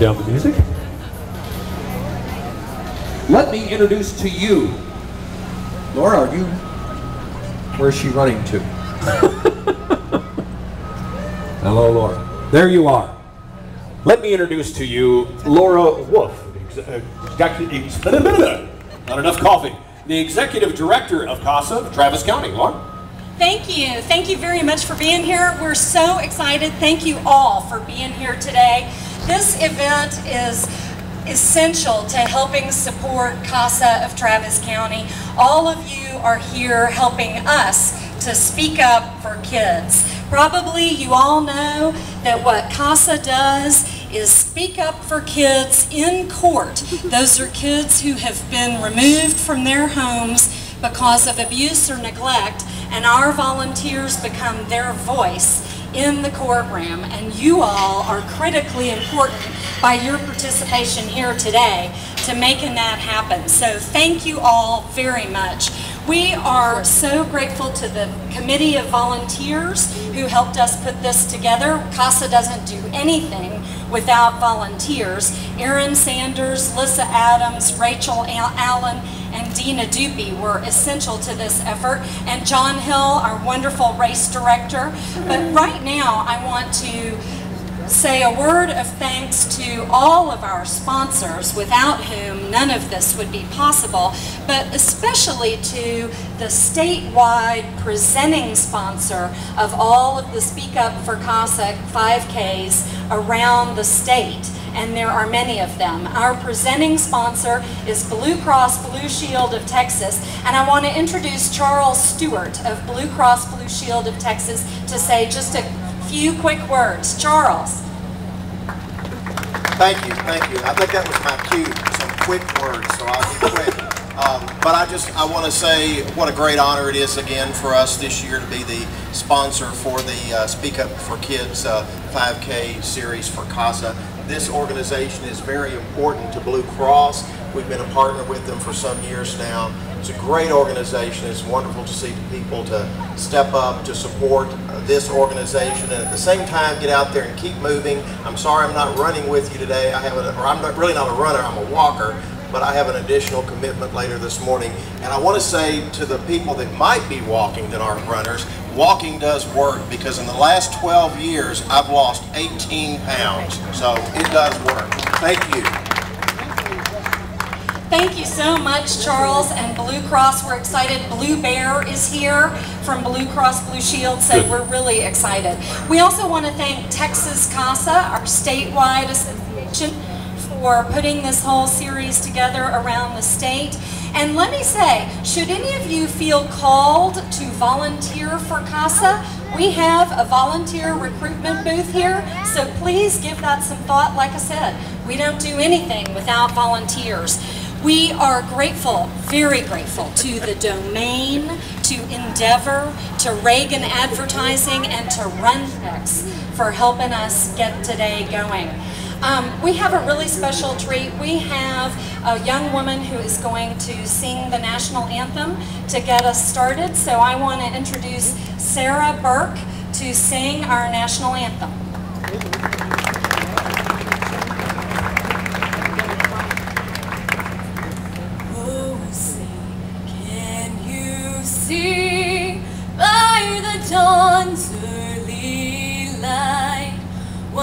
down the music. Let me introduce to you, Laura, are you, where's she running to? Hello, Laura. There you are. Let me introduce to you Laura Wolf, ex- uh, exec- ex- not enough coffee, the Executive Director of CASA of Travis County. Laura? Thank you. Thank you very much for being here. We're so excited. Thank you all for being here today. This event is essential to helping support CASA of Travis County. All of you are here helping us to speak up for kids. Probably you all know that what CASA does is speak up for kids in court. Those are kids who have been removed from their homes because of abuse or neglect, and our volunteers become their voice in the courtroom. And you all are critically important by your participation here today to making that happen. So thank you all very much. We are so grateful to the committee of volunteers who helped us put this together. CASA doesn't do anything without volunteers. Erin Sanders, Lissa Adams, Rachel Al- Allen, and Dina Dupe were essential to this effort, and John Hill, our wonderful race director. But right now, I want to say a word of thanks to all of our sponsors without whom none of this would be possible, but especially to the statewide presenting sponsor of all of the Speak Up for CASA 5Ks around the state. And there are many of them. Our presenting sponsor is Blue Cross Blue Shield of Texas. And I want to introduce Charles Stewart of Blue Cross Blue Shield of Texas to say just a few quick words. Charles. Thank you, thank you. I think that was my cue, some quick words, so I'll be quick. Um, but I just, I want to say what a great honor it is again for us this year to be the sponsor for the uh, Speak Up for Kids uh, 5K series for CASA. This organization is very important to Blue Cross. We've been a partner with them for some years now. It's a great organization. It's wonderful to see people to step up to support uh, this organization and at the same time get out there and keep moving. I'm sorry I'm not running with you today. I have a, or I'm not, really not a runner, I'm a walker, but I have an additional commitment later this morning. And I want to say to the people that might be walking that aren't runners, walking does work because in the last 12 years I've lost 18 pounds. So it does work. Thank you. Thank you so much, Charles and Blue Cross. We're excited. Blue Bear is here from Blue Cross Blue Shield, so we're really excited. We also want to thank Texas CASA, our statewide association, for putting this whole series together around the state. And let me say, should any of you feel called to volunteer for CASA, we have a volunteer recruitment booth here, so please give that some thought. Like I said, we don't do anything without volunteers. We are grateful, very grateful to the domain, to Endeavor, to Reagan Advertising, and to Runtex for helping us get today going. Um, we have a really special treat. We have a young woman who is going to sing the national anthem to get us started. So I want to introduce Sarah Burke to sing our national anthem.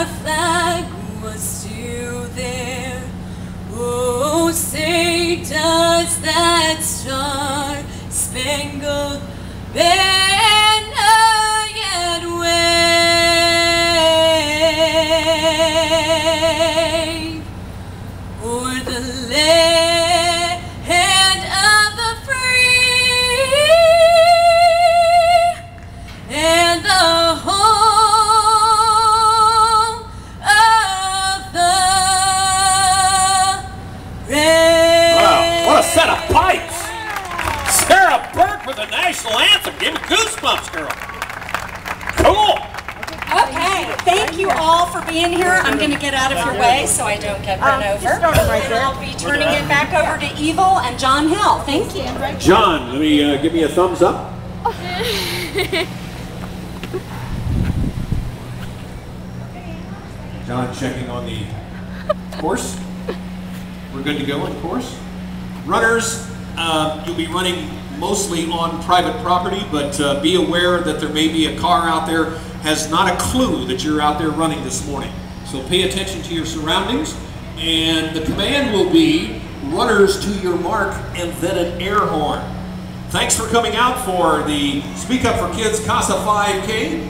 that Give me goosebumps, girl. Cool. Okay, thank you all for being here. I'm going to get out of your way so I don't get run over. And I'll be turning it back over to Evil and John Hill. Thank you. John, let me uh, give me a thumbs up. John checking on the course. We're good to go on course. Runners, uh, you'll be running mostly on private property, but uh, be aware that there may be a car out there has not a clue that you're out there running this morning. So pay attention to your surroundings, and the command will be runners to your mark and then an air horn. Thanks for coming out for the Speak Up for Kids CASA 5K.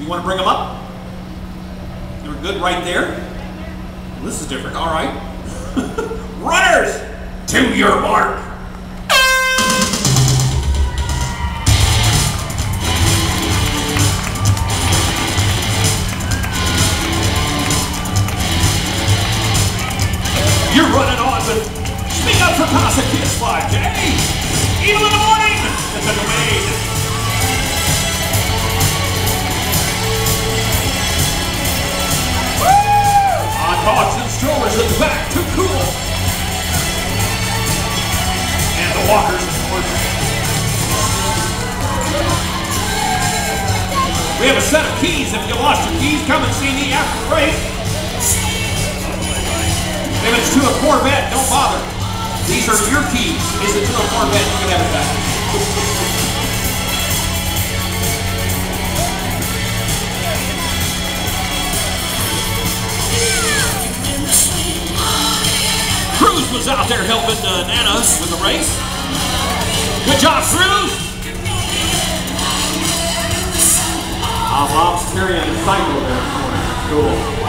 You want to bring them up? They're good right there. This is different. All right. Runners to your mark. Walkers. We have a set of keys. If you lost your keys, come and see me after the race. If it's to a Corvette, don't bother. These are your keys. Is it to a Corvette? You can have it back. Cruz was out there helping uh, Nana with the race. Good job. Uh, Bob's carrying the cycle there. Cool.